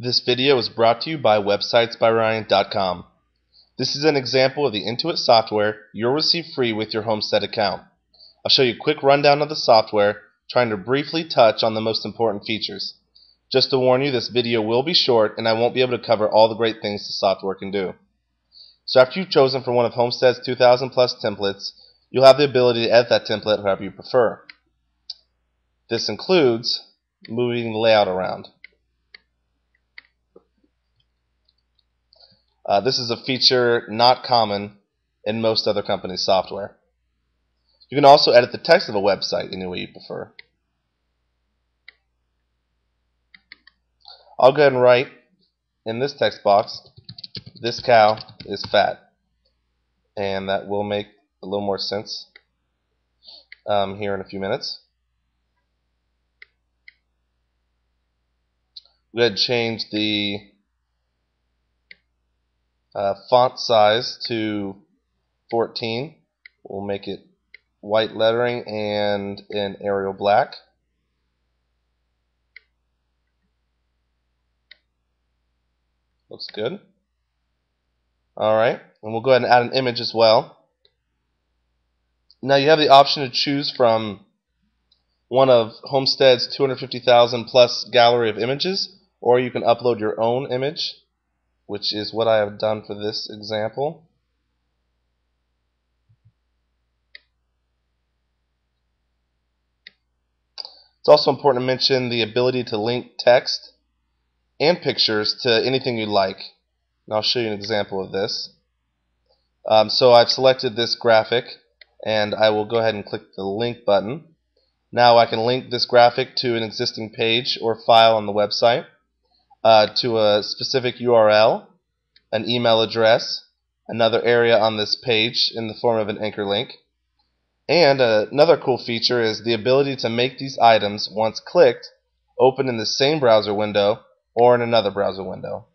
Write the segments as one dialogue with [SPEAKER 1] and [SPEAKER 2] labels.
[SPEAKER 1] This video is brought to you by websitesbyryan.com. This is an example of the Intuit software you'll receive free with your Homestead account. I'll show you a quick rundown of the software, trying to briefly touch on the most important features. Just to warn you, this video will be short and I won't be able to cover all the great things the software can do. So after you've chosen from one of Homestead's 2000 plus templates, you'll have the ability to edit that template however you prefer. This includes moving the layout around. Uh, this is a feature not common in most other companies' software. You can also edit the text of a website any way you prefer. I'll go ahead and write in this text box, this cow is fat. And that will make a little more sense um, here in a few minutes. Go ahead and change the uh, font size to 14. We'll make it white lettering and in Arial black. Looks good. Alright, and we'll go ahead and add an image as well. Now you have the option to choose from one of Homestead's 250,000 plus gallery of images, or you can upload your own image which is what I have done for this example. It's also important to mention the ability to link text and pictures to anything you like. And I'll show you an example of this. Um, so I've selected this graphic and I will go ahead and click the link button. Now I can link this graphic to an existing page or file on the website uh, to a specific URL, an email address, another area on this page in the form of an anchor link. And uh, another cool feature is the ability to make these items, once clicked, open in the same browser window or in another browser window.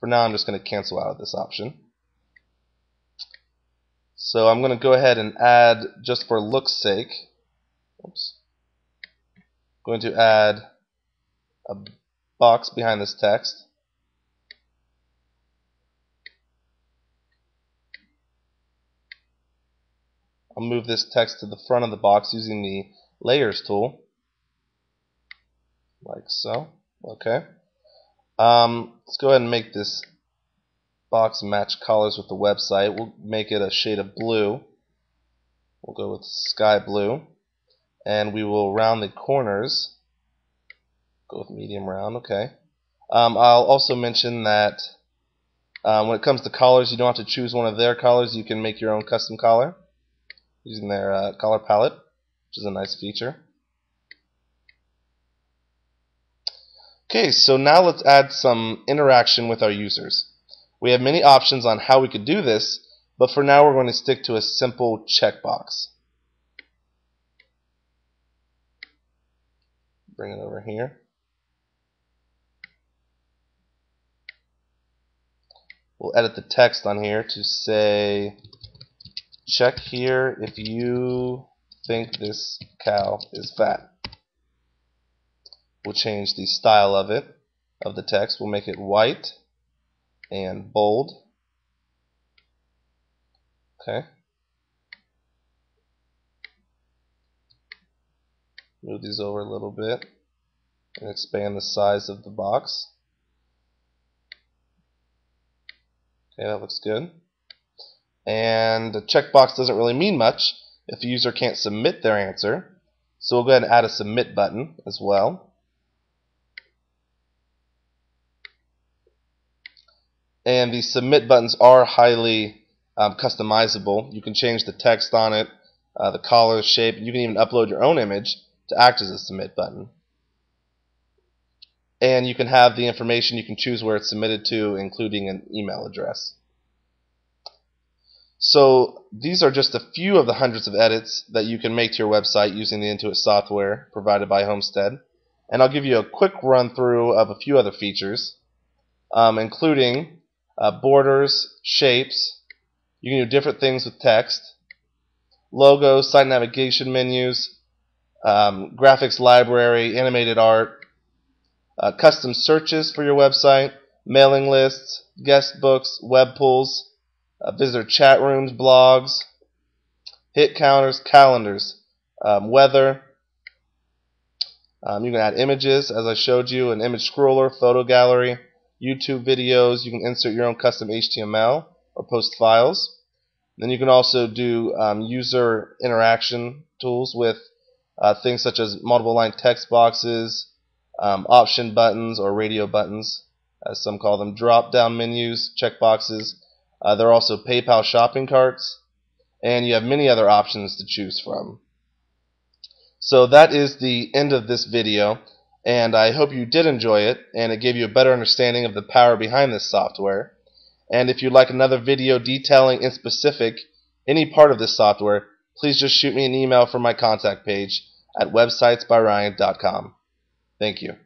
[SPEAKER 1] For now, I'm just going to cancel out of this option. So I'm going to go ahead and add, just for look's sake, oops, going to add a box behind this text. I'll move this text to the front of the box using the layers tool. Like so. Okay. Um, let's go ahead and make this box match colors with the website. We'll make it a shade of blue. We'll go with sky blue. And we will round the corners Go with medium round, okay. Um, I'll also mention that um, when it comes to collars, you don't have to choose one of their collars. You can make your own custom collar using their uh, color palette, which is a nice feature. Okay, so now let's add some interaction with our users. We have many options on how we could do this, but for now we're going to stick to a simple checkbox. Bring it over here. We'll edit the text on here to say check here if you think this cow is fat. We'll change the style of it, of the text. We'll make it white and bold. Okay. Move these over a little bit and expand the size of the box. Okay, that looks good. And the checkbox doesn't really mean much if the user can't submit their answer. So we'll go ahead and add a submit button as well. And these submit buttons are highly um, customizable. You can change the text on it, uh, the collar, shape, you can even upload your own image to act as a submit button and you can have the information you can choose where it's submitted to including an email address. So these are just a few of the hundreds of edits that you can make to your website using the Intuit software provided by Homestead. And I'll give you a quick run through of a few other features um, including uh, borders, shapes. You can do different things with text. Logos, site navigation menus um, graphics library, animated art uh, custom searches for your website, mailing lists, guest books, web pulls, uh, visitor chat rooms, blogs, hit counters, calendars, um, weather. Um, you can add images, as I showed you, an image scroller, photo gallery, YouTube videos. You can insert your own custom HTML or post files. Then you can also do um, user interaction tools with uh, things such as multiple line text boxes, um, option buttons or radio buttons, as some call them, drop down menus, checkboxes. Uh, there are also PayPal shopping carts, and you have many other options to choose from. So that is the end of this video, and I hope you did enjoy it, and it gave you a better understanding of the power behind this software. And if you'd like another video detailing in specific any part of this software, please just shoot me an email from my contact page at websitesbyryan.com. Thank you.